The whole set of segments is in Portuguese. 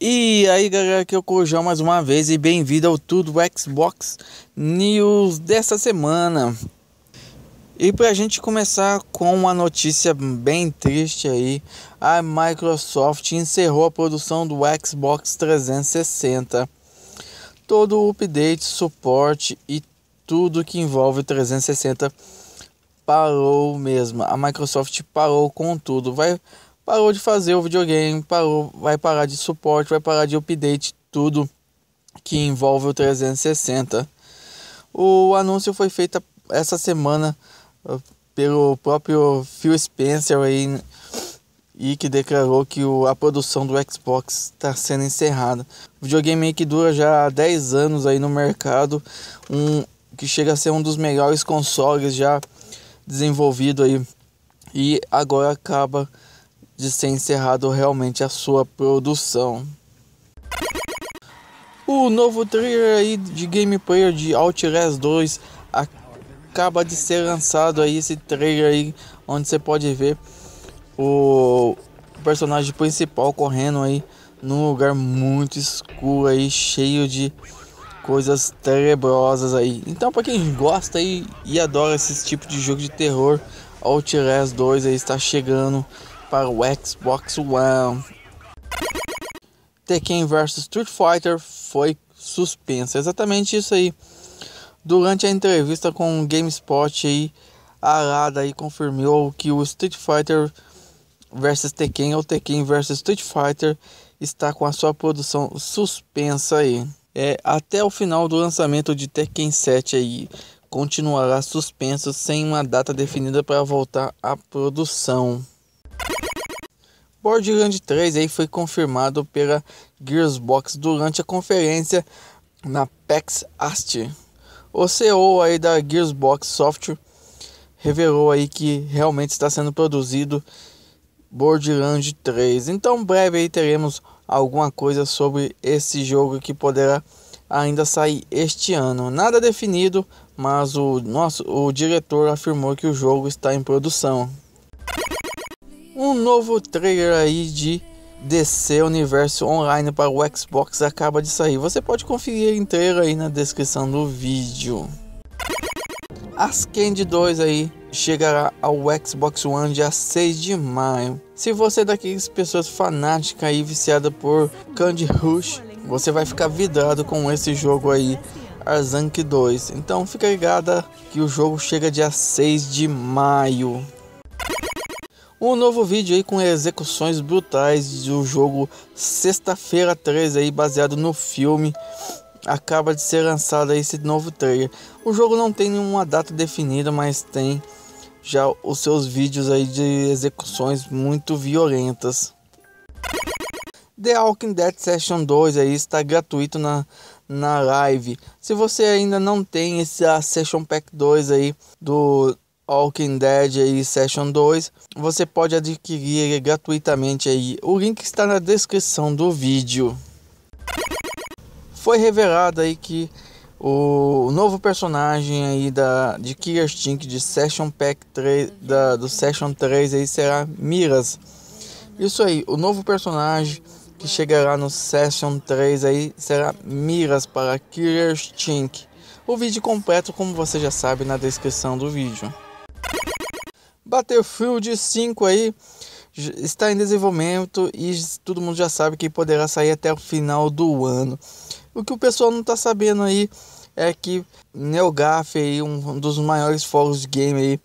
E aí galera, aqui é o Corujão mais uma vez e bem-vindo ao Tudo Xbox News dessa semana. E pra gente começar com uma notícia bem triste aí, a Microsoft encerrou a produção do Xbox 360. Todo o update, suporte e tudo que envolve 360 parou mesmo. A Microsoft parou com tudo. Vai parou de fazer o videogame, parou, vai parar de suporte, vai parar de update, tudo que envolve o 360. O anúncio foi feito essa semana uh, pelo próprio Phil Spencer aí e que declarou que o, a produção do Xbox está sendo encerrada. O videogame que dura já há 10 anos aí no mercado, um que chega a ser um dos melhores consoles já desenvolvido aí e agora acaba de ser encerrado realmente a sua produção. O novo trailer aí de gameplay de Outlast 2 acaba de ser lançado aí esse trailer aí onde você pode ver o personagem principal correndo aí num lugar muito escuro aí, cheio de coisas tenebrosas aí. Então, para quem gosta aí e adora esse tipo de jogo de terror, Outlast 2 aí está chegando para o Xbox One. Tekken vs Street Fighter foi suspensa. Exatamente isso aí. Durante a entrevista com o GameSpot aí, a Arada aí confirmou que o Street Fighter vs Tekken ou Tekken vs Street Fighter está com a sua produção suspensa aí. É, até o final do lançamento de Tekken 7 aí continuará suspenso sem uma data definida para voltar à produção. Borderlands 3 aí foi confirmado pela Gearsbox durante a conferência na PAX Ast. O CEO aí da Gearsbox Software revelou aí que realmente está sendo produzido Borderlands 3. Então breve aí teremos alguma coisa sobre esse jogo que poderá ainda sair este ano. Nada definido, mas o nosso o diretor afirmou que o jogo está em produção um novo trailer aí de DC Universo Online para o Xbox acaba de sair. Você pode conferir inteiro aí na descrição do vídeo. As Candy 2 aí chegará ao Xbox One dia 6 de maio. Se você é daquelas pessoas fanáticas e viciada por Candy Rush, você vai ficar vidrado com esse jogo aí, Arzank 2. Então fica ligada que o jogo chega dia 6 de maio. Um novo vídeo aí com execuções brutais do jogo Sexta-feira 13 aí baseado no filme acaba de ser lançado aí esse novo trailer. O jogo não tem nenhuma data definida, mas tem já os seus vídeos aí de execuções muito violentas. The Walking Dead Session 2 aí está gratuito na, na live. Se você ainda não tem esse a Session Pack 2 aí do Walking Dead aí Session 2, você pode adquirir gratuitamente aí. O link está na descrição do vídeo. Foi revelado aí que o novo personagem aí da de Killer Instinct de Session Pack 3 da, do Session 3 aí será Miras. Isso aí, o novo personagem que chegará no Session 3 aí será Miras para Killer Instinct. O vídeo completo, como você já sabe, na descrição do vídeo. Battlefield 5 aí está em desenvolvimento e todo mundo já sabe que poderá sair até o final do ano. O que o pessoal não está sabendo aí é que NeoGaf aí, um dos maiores fóruns de game aí,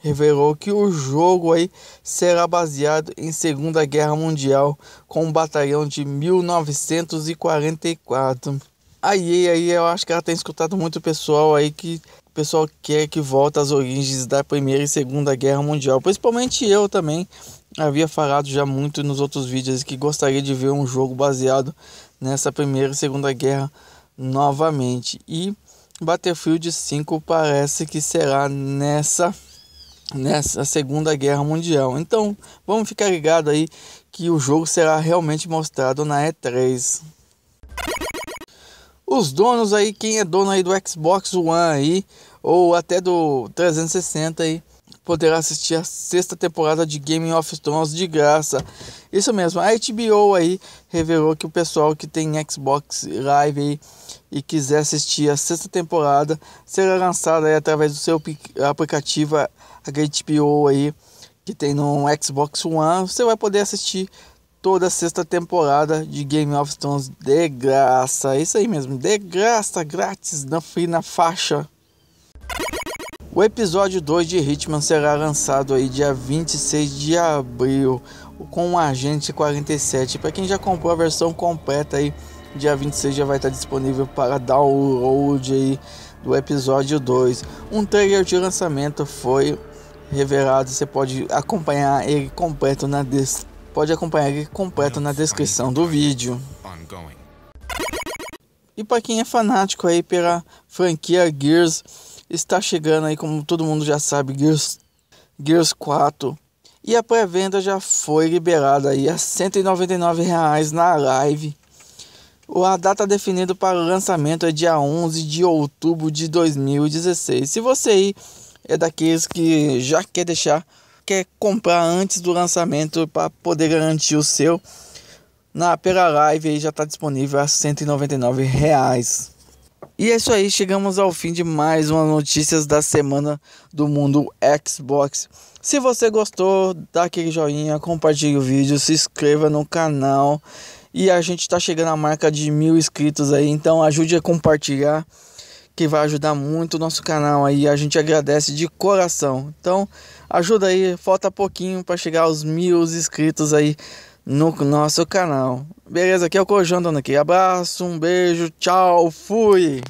revelou que o jogo aí será baseado em Segunda Guerra Mundial com um batalhão de 1944. Aí aí eu acho que ela tem escutado muito pessoal aí que pessoal quer que volte às origens da Primeira e Segunda Guerra Mundial. Principalmente eu também havia falado já muito nos outros vídeos que gostaria de ver um jogo baseado nessa Primeira e Segunda Guerra novamente. E Battlefield 5 parece que será nessa nessa Segunda Guerra Mundial. Então, vamos ficar ligado aí que o jogo será realmente mostrado na E3. Os donos aí, quem é dono aí do Xbox One aí, ou até do 360 aí, poderá assistir a sexta temporada de Game of Thrones de graça. Isso mesmo, a HBO aí revelou que o pessoal que tem Xbox Live aí e quiser assistir a sexta temporada será lançada aí através do seu aplicativo HBO aí que tem no Xbox One. Você vai poder assistir toda a sexta temporada de Game of Thrones de graça. Isso aí mesmo, de graça, grátis, na, na faixa. O episódio 2 de Hitman será lançado aí dia 26 de abril com o Agente 47. Para quem já comprou a versão completa aí, dia 26 já vai estar disponível para download aí do episódio 2. Um trailer de lançamento foi revelado, você pode acompanhar ele completo na des... pode acompanhar ele completo na descrição do vídeo. E para quem é fanático aí pela franquia Gears está chegando aí, como todo mundo já sabe, Gears, Gears 4. E a pré-venda já foi liberada aí a 199 reais na live. A data definida para o lançamento é dia 11 de outubro de 2016. Se você aí é daqueles que já quer deixar, quer comprar antes do lançamento para poder garantir o seu, na pela live aí já está disponível a 199 reais. E é isso aí, chegamos ao fim de mais uma notícias da semana do mundo Xbox. Se você gostou, dá aquele joinha, compartilhe o vídeo, se inscreva no canal. E a gente está chegando à marca de mil inscritos aí, então ajude a compartilhar, que vai ajudar muito o nosso canal aí. A gente agradece de coração. Então ajuda aí, falta pouquinho para chegar aos mil inscritos aí no nosso canal. Beleza, aqui é o Cojão dando aqui. Abraço, um beijo, tchau, fui!